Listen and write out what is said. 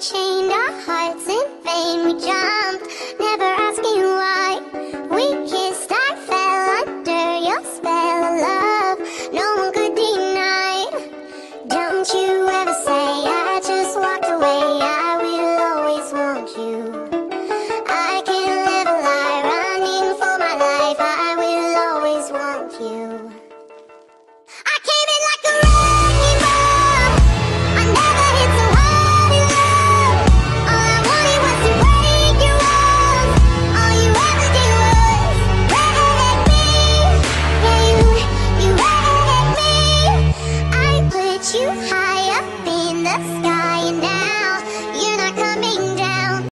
chained our hearts in vain. We jumped, never asking why. We kissed, I fell under your spell of love. No one could deny. Don't you ever say I just walked away. I will always want you. I can't live a lie running for my life. I will always want you. the sky